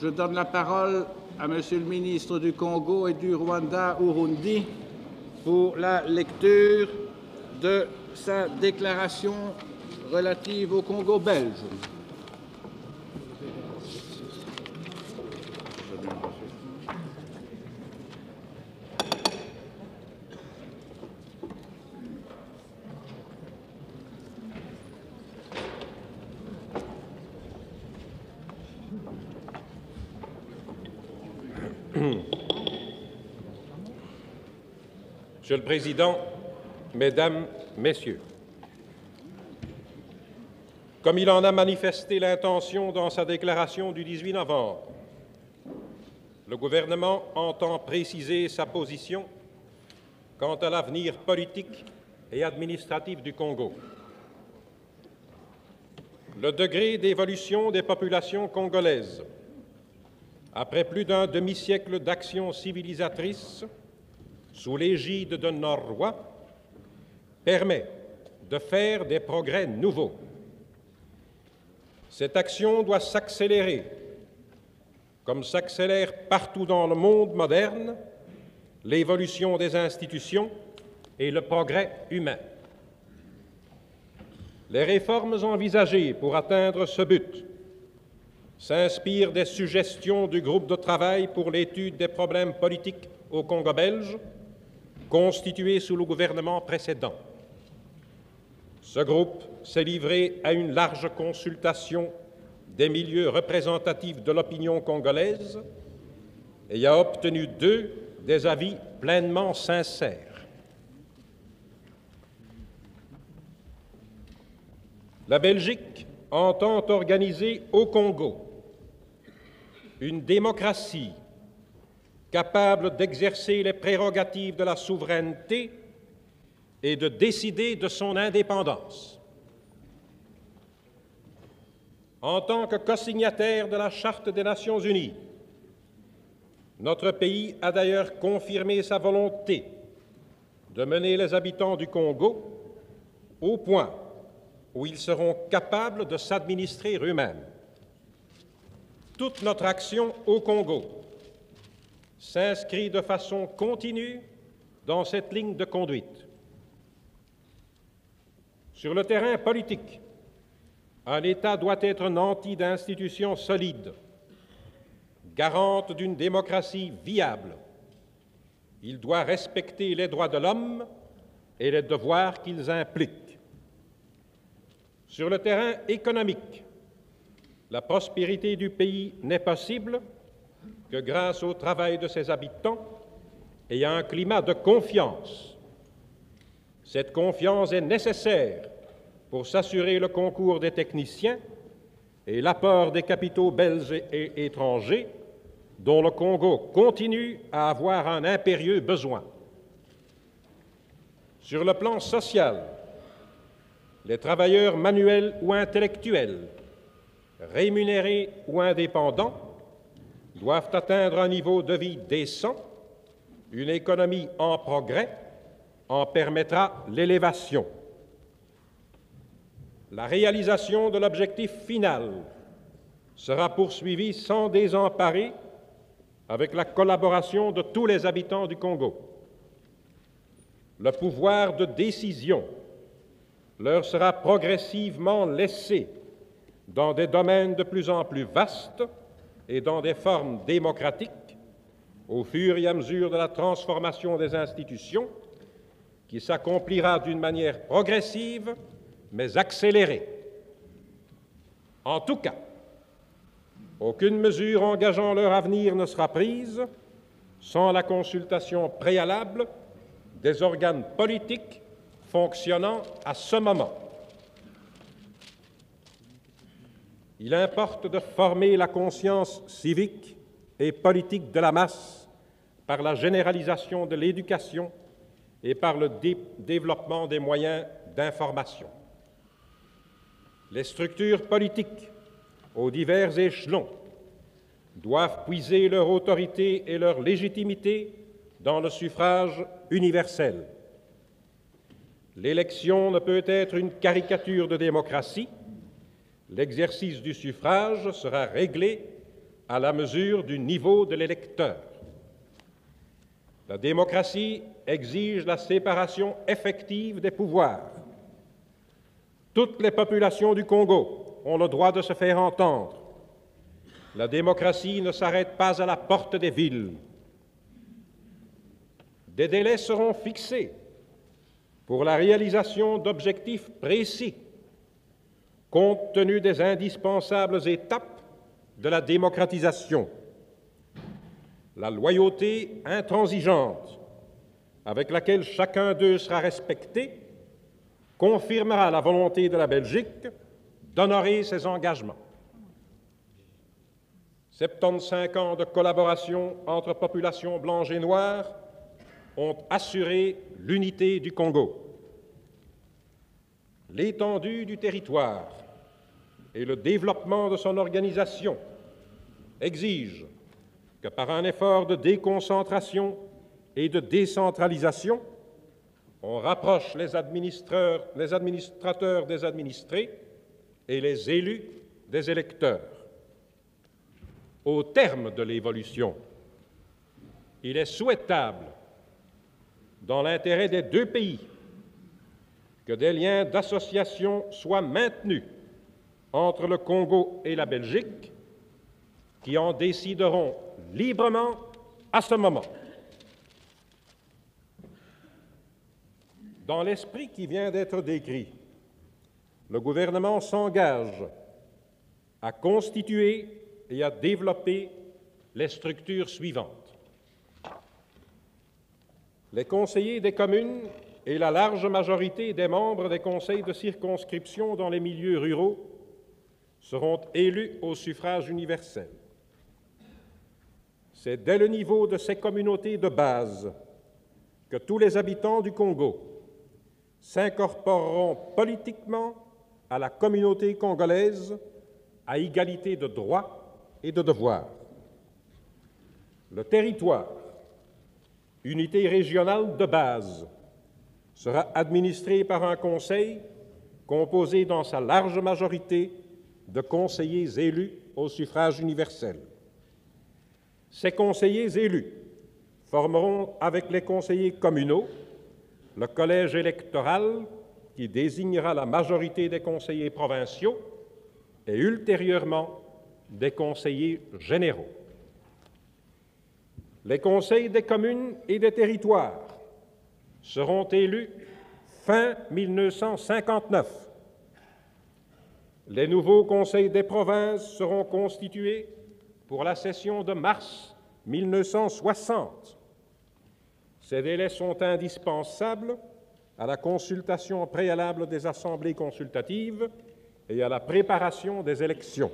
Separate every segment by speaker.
Speaker 1: Je donne la parole à Monsieur le ministre du Congo et du Rwanda, Urundi, pour la lecture de sa déclaration relative au Congo belge.
Speaker 2: Monsieur le Président, Mesdames, Messieurs, comme il en a manifesté l'intention dans sa déclaration du 18 novembre, le gouvernement entend préciser sa position quant à l'avenir politique et administratif du Congo. Le degré d'évolution des populations congolaises, après plus d'un demi-siècle d'action civilisatrice sous l'égide de Norrois, permet de faire des progrès nouveaux. Cette action doit s'accélérer, comme s'accélère partout dans le monde moderne l'évolution des institutions et le progrès humain. Les réformes envisagées pour atteindre ce but s'inspirent des suggestions du groupe de travail pour l'étude des problèmes politiques au Congo belge, constitué sous le gouvernement précédent. Ce groupe s'est livré à une large consultation des milieux représentatifs de l'opinion congolaise et a obtenu d'eux des avis pleinement sincères. La Belgique entend organiser au Congo une démocratie capable d'exercer les prérogatives de la souveraineté et de décider de son indépendance. En tant que co-signataire de la Charte des Nations Unies, notre pays a d'ailleurs confirmé sa volonté de mener les habitants du Congo au point où ils seront capables de s'administrer eux-mêmes. Toute notre action au Congo s'inscrit de façon continue dans cette ligne de conduite. Sur le terrain politique, un État doit être nanti d'institutions solides, garantes d'une démocratie viable. Il doit respecter les droits de l'homme et les devoirs qu'ils impliquent. Sur le terrain économique, la prospérité du pays n'est possible que grâce au travail de ses habitants et à un climat de confiance cette confiance est nécessaire pour s'assurer le concours des techniciens et l'apport des capitaux belges et étrangers dont le Congo continue à avoir un impérieux besoin. Sur le plan social, les travailleurs manuels ou intellectuels, rémunérés ou indépendants, doivent atteindre un niveau de vie décent, une économie en progrès en permettra l'élévation. La réalisation de l'objectif final sera poursuivie sans désemparer avec la collaboration de tous les habitants du Congo. Le pouvoir de décision leur sera progressivement laissé dans des domaines de plus en plus vastes et dans des formes démocratiques au fur et à mesure de la transformation des institutions qui s'accomplira d'une manière progressive mais accélérée. En tout cas, aucune mesure engageant leur avenir ne sera prise sans la consultation préalable des organes politiques fonctionnant à ce moment. Il importe de former la conscience civique et politique de la masse par la généralisation de l'éducation et par le développement des moyens d'information. Les structures politiques aux divers échelons doivent puiser leur autorité et leur légitimité dans le suffrage universel. L'élection ne peut être une caricature de démocratie. L'exercice du suffrage sera réglé à la mesure du niveau de l'électeur. La démocratie exige la séparation effective des pouvoirs. Toutes les populations du Congo ont le droit de se faire entendre. La démocratie ne s'arrête pas à la porte des villes. Des délais seront fixés pour la réalisation d'objectifs précis, compte tenu des indispensables étapes de la démocratisation la loyauté intransigeante avec laquelle chacun d'eux sera respecté confirmera la volonté de la Belgique d'honorer ses engagements. 75 ans de collaboration entre populations blanches et noires ont assuré l'unité du Congo. L'étendue du territoire et le développement de son organisation exigent que par un effort de déconcentration et de décentralisation, on rapproche les, administrateurs des administrés et les élus des électeurs. Au terme de l'évolution, il est souhaitable, dans l'intérêt des deux pays, que des liens d'association soient maintenus entre le Congo et la Belgique, qui en décideront librement à ce moment. Dans l'esprit qui vient d'être décrit, le gouvernement s'engage à constituer et à développer les structures suivantes. Les conseillers des communes et la large majorité des membres des conseils de circonscription dans les milieux ruraux seront élus au suffrage universel. C'est dès le niveau de ces communautés de base que tous les habitants du Congo s'incorporeront politiquement à la communauté congolaise à égalité de droits et de devoirs. Le territoire, unité régionale de base, sera administré par un conseil composé dans sa large majorité de conseillers élus au suffrage universel. Ces conseillers élus formeront avec les conseillers communaux le collège électoral qui désignera la majorité des conseillers provinciaux et ultérieurement des conseillers généraux. Les conseils des communes et des territoires seront élus fin 1959. Les nouveaux conseils des provinces seront constitués pour la session de mars 1960. Ces délais sont indispensables à la consultation préalable des assemblées consultatives et à la préparation des élections.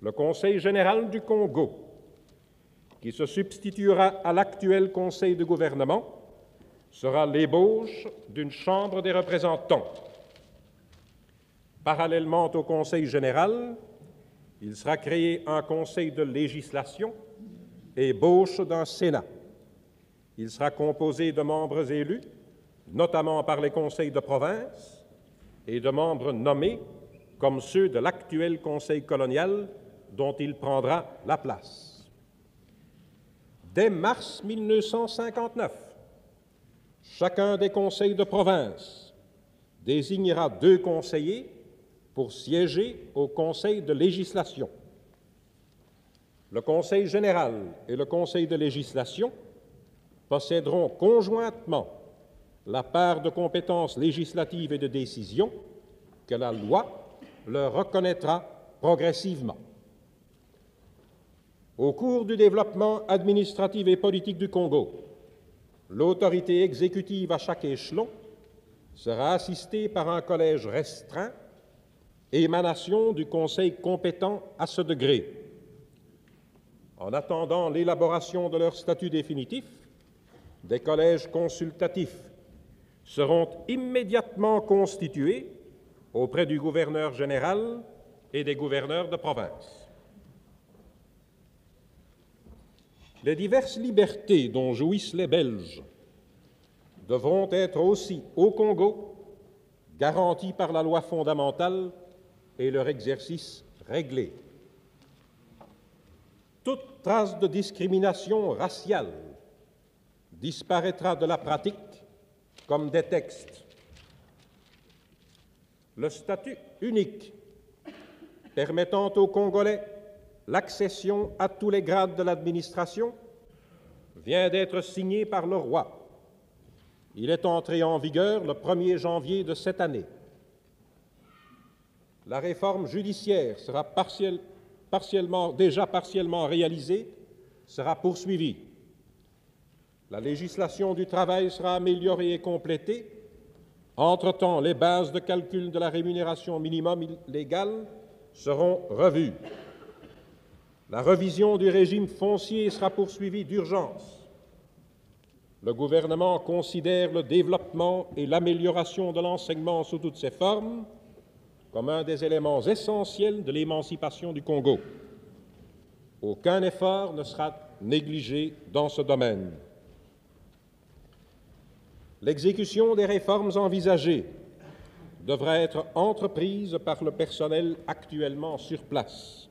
Speaker 2: Le Conseil général du Congo, qui se substituera à l'actuel Conseil de gouvernement, sera l'ébauche d'une Chambre des représentants. Parallèlement au Conseil général, il sera créé un conseil de législation et bauche d'un Sénat. Il sera composé de membres élus, notamment par les conseils de province, et de membres nommés comme ceux de l'actuel conseil colonial dont il prendra la place. Dès mars 1959, chacun des conseils de province désignera deux conseillers pour siéger au Conseil de législation. Le Conseil général et le Conseil de législation posséderont conjointement la part de compétences législatives et de décision que la loi leur reconnaîtra progressivement. Au cours du développement administratif et politique du Congo, l'autorité exécutive à chaque échelon sera assistée par un collège restreint émanation du Conseil compétent à ce degré. En attendant l'élaboration de leur statut définitif, des collèges consultatifs seront immédiatement constitués auprès du gouverneur général et des gouverneurs de province. Les diverses libertés dont jouissent les Belges devront être aussi au Congo garanties par la loi fondamentale et leur exercice réglé. toute trace de discrimination raciale disparaîtra de la pratique comme des textes. Le statut unique permettant aux Congolais l'accession à tous les grades de l'administration vient d'être signé par le roi. Il est entré en vigueur le 1er janvier de cette année. La réforme judiciaire sera déjà partiellement réalisée, sera poursuivie. La législation du travail sera améliorée et complétée. Entre-temps, les bases de calcul de la rémunération minimum légale seront revues. La revision du régime foncier sera poursuivie d'urgence. Le gouvernement considère le développement et l'amélioration de l'enseignement sous toutes ses formes comme un des éléments essentiels de l'émancipation du Congo. Aucun effort ne sera négligé dans ce domaine. L'exécution des réformes envisagées devra être entreprise par le personnel actuellement sur place.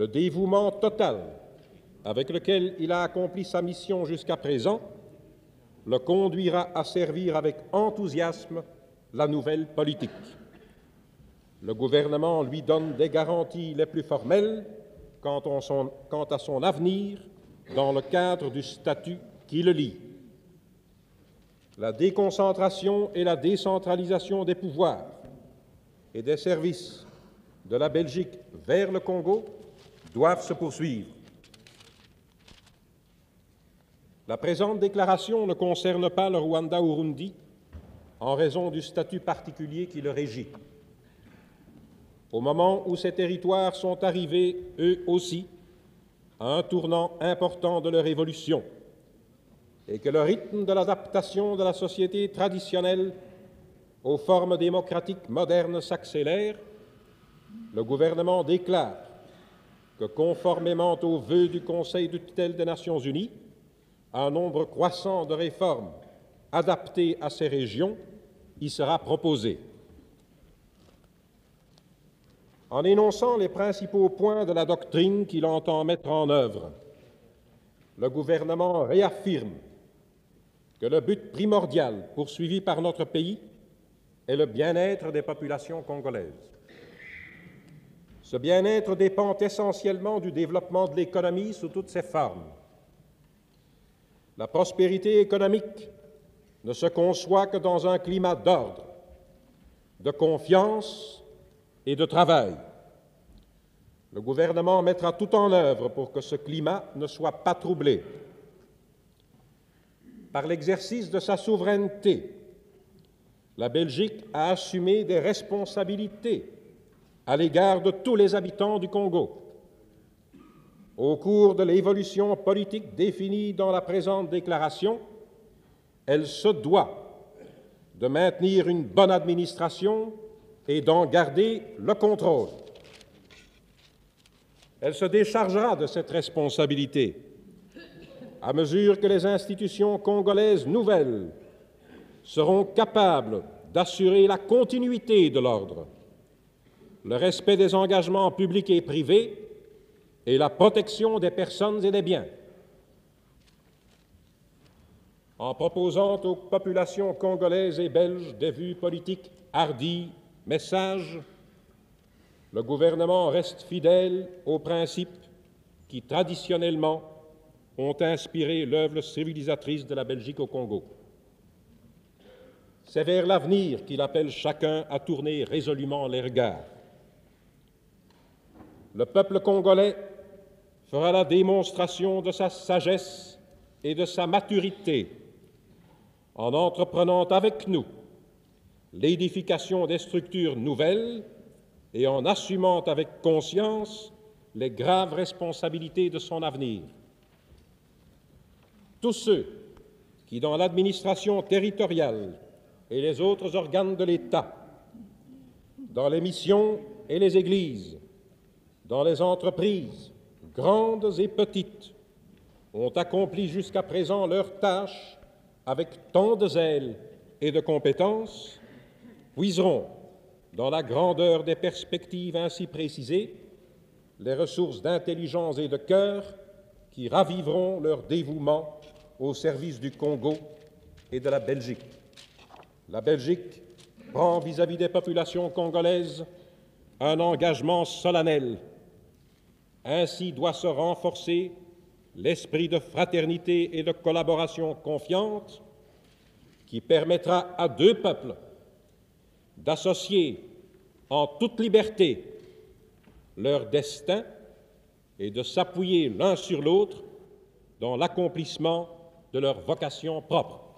Speaker 2: Le dévouement total avec lequel il a accompli sa mission jusqu'à présent le conduira à servir avec enthousiasme la nouvelle politique. Le gouvernement lui donne des garanties les plus formelles quant, à son avenir dans le cadre du statut qui le lie. La déconcentration et la décentralisation des pouvoirs et des services de la Belgique vers le Congo doivent se poursuivre. La présente déclaration ne concerne pas le Rwanda-Urundi en raison du statut particulier qui le régit. Au moment où ces territoires sont arrivés, eux aussi, à un tournant important de leur évolution, et que le rythme de l'adaptation de la société traditionnelle aux formes démocratiques modernes s'accélère, le gouvernement déclare que, conformément aux vœux du Conseil de tutelle des Nations unies, un nombre croissant de réformes adaptées à ces régions y sera proposé. En énonçant les principaux points de la doctrine qu'il entend mettre en œuvre, le gouvernement réaffirme que le but primordial poursuivi par notre pays est le bien-être des populations congolaises. Ce bien-être dépend essentiellement du développement de l'économie sous toutes ses formes la prospérité économique ne se conçoit que dans un climat d'ordre, de confiance et de travail. Le gouvernement mettra tout en œuvre pour que ce climat ne soit pas troublé. Par l'exercice de sa souveraineté, la Belgique a assumé des responsabilités à l'égard de tous les habitants du Congo au cours de l'évolution politique définie dans la présente déclaration, elle se doit de maintenir une bonne administration et d'en garder le contrôle. Elle se déchargera de cette responsabilité à mesure que les institutions congolaises nouvelles seront capables d'assurer la continuité de l'ordre, le respect des engagements publics et privés et la protection des personnes et des biens. En proposant aux populations congolaises et belges des vues politiques hardies, mais sages, le gouvernement reste fidèle aux principes qui traditionnellement ont inspiré l'œuvre civilisatrice de la Belgique au Congo. C'est vers l'avenir qu'il appelle chacun à tourner résolument les regards. Le peuple congolais fera la démonstration de sa sagesse et de sa maturité en entreprenant avec nous l'édification des structures nouvelles et en assumant avec conscience les graves responsabilités de son avenir. Tous ceux qui, dans l'administration territoriale et les autres organes de l'État, dans les missions et les églises, dans les entreprises, grandes et petites, ont accompli jusqu'à présent leurs tâches avec tant de zèle et de compétence, puiseront, dans la grandeur des perspectives ainsi précisées, les ressources d'intelligence et de cœur qui raviveront leur dévouement au service du Congo et de la Belgique. La Belgique prend vis-à-vis des populations congolaises un engagement solennel. Ainsi doit se renforcer l'esprit de fraternité et de collaboration confiante qui permettra à deux peuples d'associer en toute liberté leur destin et de s'appuyer l'un sur l'autre dans l'accomplissement de leur vocation propre.